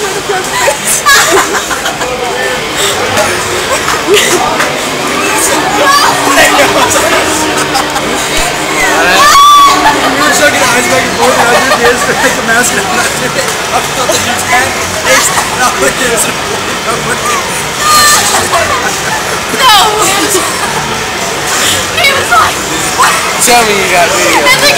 with a I did this, the mask, you had. No! Tell me you got video.